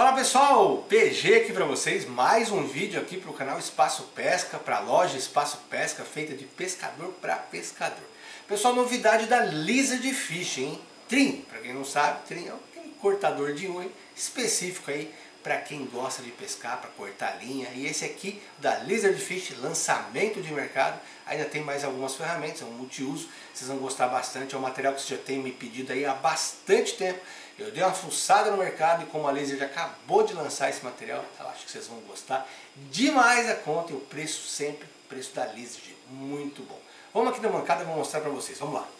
Fala pessoal, PG aqui para vocês, mais um vídeo aqui para o canal Espaço Pesca, para a loja Espaço Pesca, feita de pescador para pescador. Pessoal, novidade da Lizard Fish, hein? Trim, para quem não sabe, Trim é um cortador de unha específico aí para quem gosta de pescar, para cortar linha. E esse aqui da Lizard Fish, lançamento de mercado. Ainda tem mais algumas ferramentas, é um multiuso. Vocês vão gostar bastante, é um material que vocês já têm me pedido aí há bastante tempo. Eu dei uma fuçada no mercado e como a Lizard acabou de lançar esse material, eu acho que vocês vão gostar demais a conta e o preço sempre, preço da Lizard, muito bom. Vamos aqui na mancada e vou mostrar para vocês, vamos lá.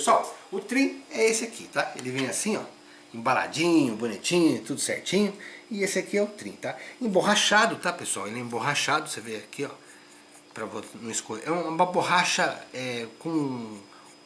Pessoal, o trim é esse aqui, tá? Ele vem assim, ó, embaladinho, bonitinho, tudo certinho. E esse aqui é o trim, tá? Emborrachado, tá, pessoal? Ele é emborrachado, você vê aqui, ó, pra não escolher. É uma borracha é, com,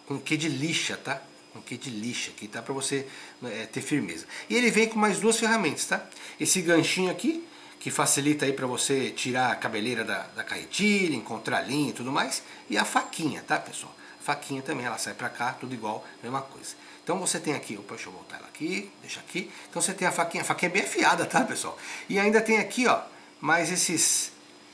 com que de lixa, tá? Com que de lixa aqui, tá? Pra você é, ter firmeza. E ele vem com mais duas ferramentas, tá? Esse ganchinho aqui, que facilita aí para você tirar a cabeleira da, da carretilha, encontrar linha e tudo mais. E a faquinha, tá, pessoal? Faquinha também, ela sai para cá, tudo igual, mesma coisa. Então você tem aqui, opa, deixa eu voltar ela aqui, deixa aqui. Então você tem a faquinha, a faquinha é bem afiada, tá pessoal? E ainda tem aqui, ó, mais esses,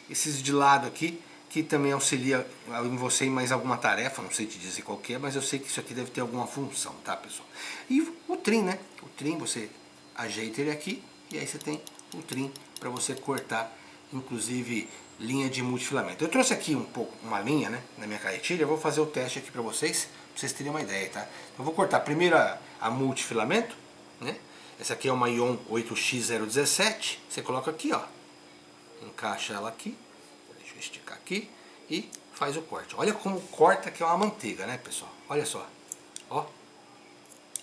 esses de lado aqui, que também auxilia em você em mais alguma tarefa, não sei te dizer qual é, mas eu sei que isso aqui deve ter alguma função, tá pessoal? E o trim, né? O trim você ajeita ele aqui, e aí você tem o trim para você cortar, inclusive linha de multifilamento. Eu trouxe aqui um pouco uma linha né, na minha carretilha, eu vou fazer o teste aqui para vocês, para vocês terem uma ideia, tá? Então, eu vou cortar primeiro a, a multifilamento, né? Essa aqui é uma Ion 8X017, você coloca aqui, ó, encaixa ela aqui, deixa eu esticar aqui e faz o corte. Olha como corta que é uma manteiga, né, pessoal? Olha só, ó,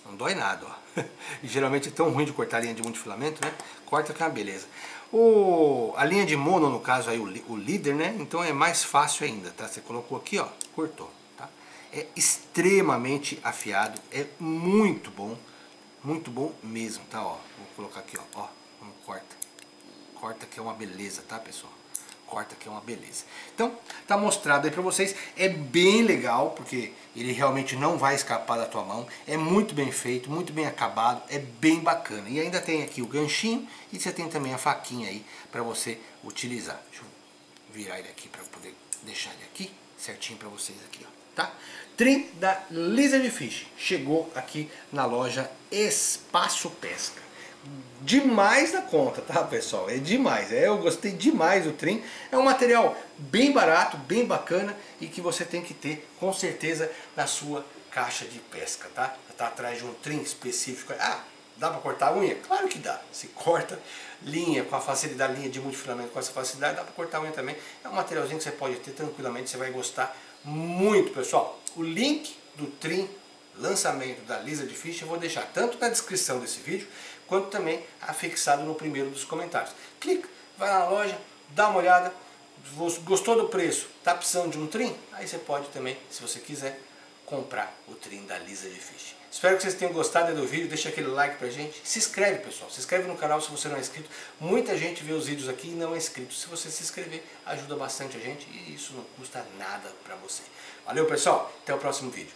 não dói nada, ó. Geralmente é tão ruim de cortar a linha de multifilamento, né? Corta que é uma beleza. O, a linha de mono, no caso aí, o, o líder, né? Então é mais fácil ainda, tá? Você colocou aqui, ó, cortou, tá? É extremamente afiado, é muito bom, muito bom mesmo, tá? Ó, vou colocar aqui, ó, ó, como corta. Corta que é uma beleza, tá, pessoal? Corta que é uma beleza. Então, tá mostrado aí pra vocês, é bem legal, porque ele realmente não vai escapar da tua mão, é muito bem feito, muito bem acabado, é bem bacana. E ainda tem aqui o ganchinho e você tem também a faquinha aí para você utilizar. Deixa eu virar ele aqui para poder deixar ele aqui certinho para vocês aqui, ó, tá? Trim da Lizard Fish chegou aqui na loja Espaço Pesca demais da conta, tá pessoal? É demais, é, eu gostei demais do trim. É um material bem barato, bem bacana e que você tem que ter com certeza na sua caixa de pesca, tá? Tá atrás de um trim específico. Ah, dá para cortar a unha? Claro que dá. Se corta linha com a facilidade, linha de multifilamento com essa facilidade, dá para cortar a unha também. É um materialzinho que você pode ter tranquilamente, você vai gostar muito, pessoal. O link do trim lançamento da Lisa de Fish eu vou deixar tanto na descrição desse vídeo quanto também afixado no primeiro dos comentários. Clica, vai na loja, dá uma olhada, gostou do preço, está precisando de um trim? Aí você pode também, se você quiser, comprar o trim da Lisa de Fish. Espero que vocês tenham gostado do vídeo, deixa aquele like pra gente. Se inscreve pessoal, se inscreve no canal se você não é inscrito. Muita gente vê os vídeos aqui e não é inscrito. Se você se inscrever, ajuda bastante a gente e isso não custa nada pra você. Valeu pessoal, até o próximo vídeo.